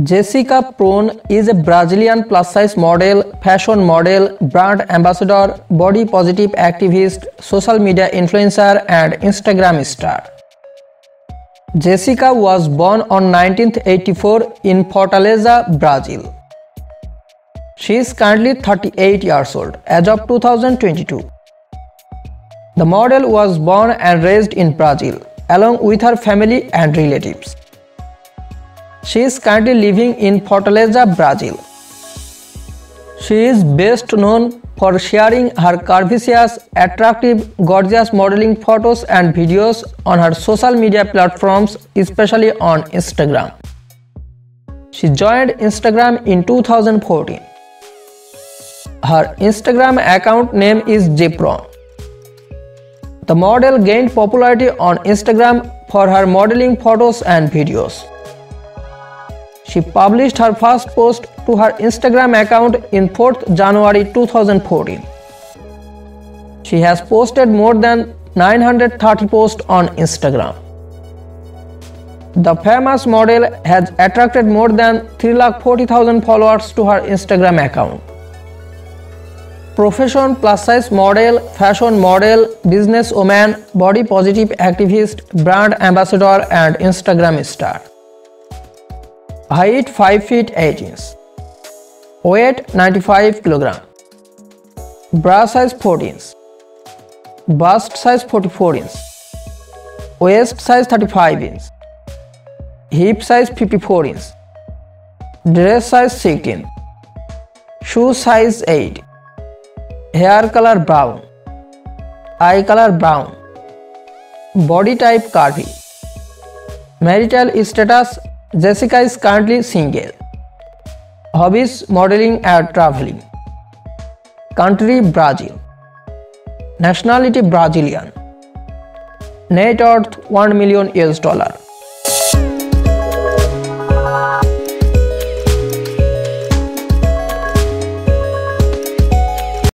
Jessica Praun is a Brazilian plus-size model, fashion model, brand ambassador, body positive activist, social media influencer and Instagram star. Jessica was born on 1984 in Fortaleza, Brazil. She is currently 38 years old as of 2022. The model was born and raised in Brazil along with her family and relatives. She is currently living in Fortaleza, Brazil. She is best known for sharing her curvaceous, attractive, gorgeous modeling photos and videos on her social media platforms, especially on Instagram. She joined Instagram in 2014. Her Instagram account name is jepraun. The model gained popularity on Instagram for her modeling photos and videos. She published her first post to her Instagram account in 4th January 2014. She has posted more than 930 posts on Instagram. The famous model has attracted more than 3,40,000 followers to her Instagram account. Profession plus size model, fashion model, businesswoman, body positive activist, brand ambassador, and Instagram star. Height 5 feet 8 inches. Weight 95 kg. Bra size 14 inch. Bust size 44 inch. Waist size 35 inch. Hip size 54 inch. Dress size 16. Shoe size 8. Hair color brown. Eye color brown. Body type curvy. Marital status Jessica is currently single. Hobbies modeling and traveling. Country Brazil. Nationality Brazilian. Net worth 1 million US dollar.